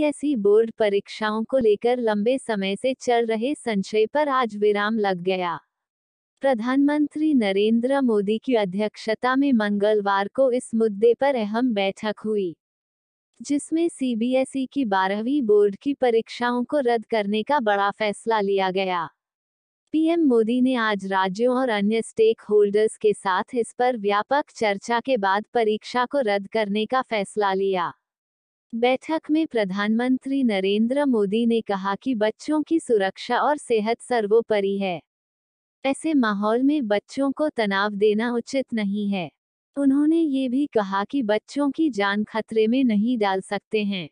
CBSE board परीक्षाओं को लेकर लंबे समय से चल रहे संशय पर आज विराम लग गया। प्रधानमंत्री नरेंद्र मोदी की अध्यक्षता में मंगलवार को इस मुद्दे पर अहम बैठक हुई, जिसमें सीबीएसई की बारहवीं बोर्ड की परीक्षाओं को रद्द करने का बड़ा फैसला लिया गया। पीएम मोदी ने आज राज्यों और अन्य स्टेक होल्डर्स के साथ इस पर व्यापक चर्चा के बाद परीक्षा को रद्द करने का फैसला लिया। बैठक में प्रधानमंत्री नरेंद्र मोदी ने कहा कि बच्चों की सुरक्षा और सेहत सर्वोपरि है। ऐसे माहौल में बच्चों को तनाव देना उचित नहीं है। उन्होंने ये भी कहा कि बच्चों की जान खतरे में नहीं डाल सकते हैं।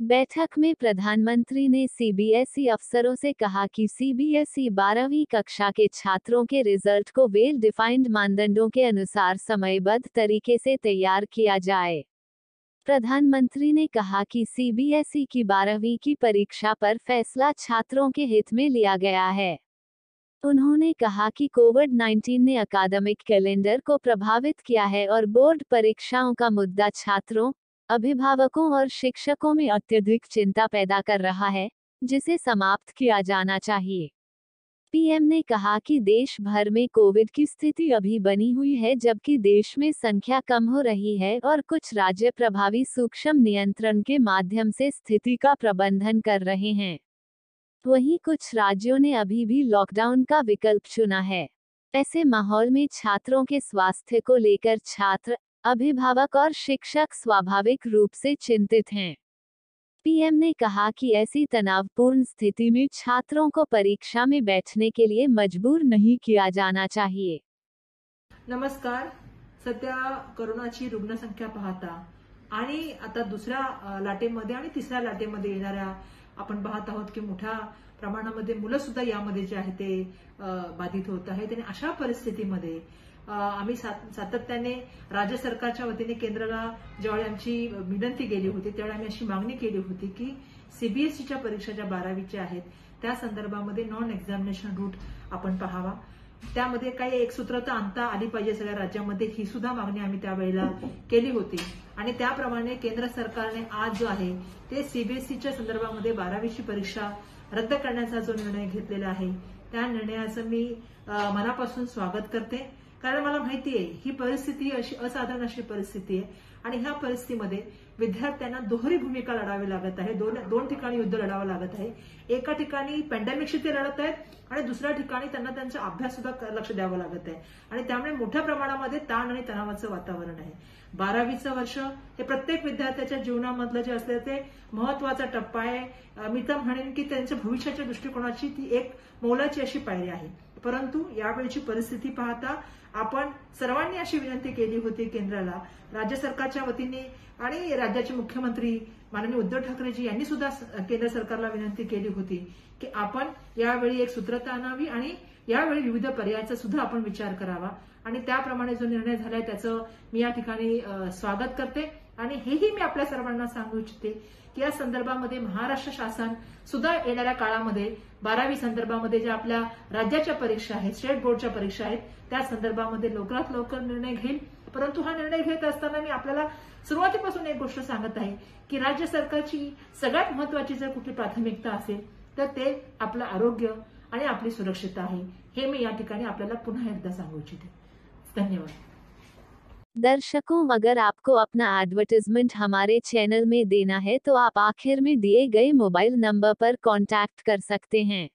बैठक में प्रधानमंत्री ने सीबीएसई अफसरों से कहा कि सीबीएसई बारहवीं कक्षा के छात्रों के रिज़ल्ट को वेल डिफाइंड मानदंडों के अनुसार समयबद्ध तरीके से तैयार किया जाए। प्रधानमंत्री ने कहा कि सीबीएसई की बारहवीं की परीक्षा पर फैसला छात्रों के हित में लिया गया है। उन्होंने कहा कि कोविड 19 ने अकादमिक कैलेंडर को प्रभावित किया है और बोर्ड परीक्षाओं का मुद्दा छात्रों, अभिभावकों और शिक्षकों में अत्यधिक चिंता पैदा कर रहा है, जिसे समाप्त किया जाना चाहिए। पीएम ने कहा कि देश भर में कोविड की स्थिति अभी बनी हुई है, जबकि देश में संख्या कम हो रही है और कुछ राज्य प्रभावी सूक्ष्म नियंत्रण के माध्यम से स्थिति का प्रबंधन कर रहे हैं। वहीं कुछ राज्यों ने अभी भी लॉकडाउन का विकल्प चुना है। ऐसे माहौल में छात्रों के स्वास्थ्य को लेकर छात्र, अभिभावक और शिक्षक स्वाभाविक रूप से चिंतित हैं। पीएम ने कहा कि ऐसी तनावपूर्ण स्थिति में छात्रों को परीक्षा में बैठने के लिए मजबूर नहीं किया जाना चाहिए। नमस्कार, सध्या की रुग्णसंख्या पाहता पहाता आता दुसऱ्या लाटेमध्ये आणि तिसऱ्या लाटेमध्ये येणाऱ्या आपण पाहत आहोत की मोठ्या प्रमाणामध्ये मुलं सुद्धा यामध्ये जे आहे ते बाधित होत आहेत. आणि अशा परिस्थितीमध्ये आम्ही सातत्याने राज्य सरकारच्या वतीने केंद्राला ज्यावेळी आमची विनंती केली होती त्यावेळी आम्ही अशी मागणी केली होती की सीबीएसईच्या परीक्षा ज्या बारावीच्या आहेत त्या संदर्भामध्ये नॉन एक्झामिनेशन रूट आपण पाहावा. त्यामध्ये काही एक सूत्रता आणता आली पाहिजे सगळ्या राज्यामध्ये ही सुद्धा मागणी आम्ही त्यावेळेला केली होती. आणि त्याप्रमाणे केंद्र सरकारने आज जो आहे ते सीबीएसईच्या संदर्भामध्ये बारावीची परीक्षा रद्द करण्याचा जो निर्णय घेतलेला आहे त्या निर्णयाचं मी मनापासून स्वागत करते. कारण मला माहिती आहे ही परिस्थिती अशी असाधारण अशी परिस्थिती आहे. आणि ह्या परिस्थितीमध्ये विद्यार्थ्यांना दोहरी भूमिका लढावी लागत आहे. दोन दोन ठिकाणी युद्ध लढावं लागत आहे. एका ठिकाणी पॅन्डेमिकशी ते लढत आहेत आणि दुसऱ्या ठिकाणी त्यांना त्यांचा अभ्यास सुद्धा लक्ष द्यावं लागत आहे. आणि त्यामुळे मोठ्या प्रमाणामध्ये ताण आणि तणावाचं वातावरण आहे. बारावीचं वर्ष हे प्रत्येक विद्यार्थ्याच्या जीवनामधलं जे असलं ते महत्त्वाचा टप्पा आहे. मी तर म्हणेन की त्यांच्या भविष्याच्या दृष्टिकोनाची ती एक मोलाची अशी पायरी आहे. परंतु यावेळची परिस्थिती पाहता आपण सर्वांनी अशी विनंती केली होती केंद्राला. राज्य सरकारच्या वतीने आणि राज्याचे मुख्यमंत्री माननीय उद्धव ठाकरेजी यांनी सुद्धा केंद्र सरकारला विनंती केली होती की आपण यावेळी एक सूत्रता आणावी आणि यावेळी विविध पर्यायाचा सुद्धा आपण विचार करावा. आणि त्याप्रमाणे जो निर्णय झालाय त्याचं मी या ठिकाणी स्वागत करते. आणि हेही मी आपल्या सर्वांना सांगू इच्छिते की या संदर्भामध्ये महाराष्ट्र शासन सुद्धा येणाऱ्या काळामध्ये बारावी संदर्भामध्ये ज्या आपल्या राज्याच्या परीक्षा आहेत स्टेट बोर्डच्या परीक्षा आहेत त्या संदर्भामध्ये लवकरात लवकर निर्णय घेईल. परंतु हा निर्णय घेत असताना मी आपल्याला सुरुवातीपासून एक गोष्ट सांगत आहे, की राज्य सरकारची सगळ्यात महत्वाची जर कुठली प्राथमिकता असेल, तर ते आपलं आरोग्य आणि आपली सुरक्षितता आहे. हे मी या ठिकाणी आपल्याला पुन्हा एकदा सांगू इच्छिते. धन्यवाद. दर्शकों, अगर आपको अपना एडवर्टीजमेंट हमारे चैनल में देना है तो आप आखिर में दिए गए मोबाइल नंबर पर कांटेक्ट कर सकते हैं।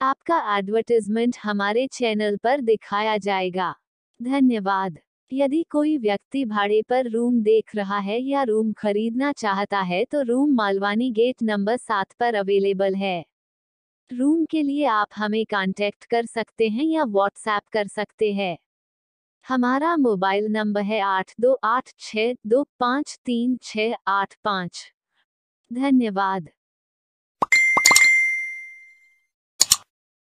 आपका एडवर्टीजमेंट हमारे चैनल पर दिखाया जाएगा। धन्यवाद। यदि कोई व्यक्ति भाड़े पर रूम देख रहा है या रूम खरीदना चाहता है तो रूम मालवानी गेट नंबर सात पर अवेलेबल है। रूम के लिए आप हमें कांटेक्ट कर सकते हैं या व्हाट्सएप कर सकते हैं। हमारा मोबाइल नंबर है आठ दो आठ छ दो पाँच तीन छ आठ पाँच। धन्यवाद।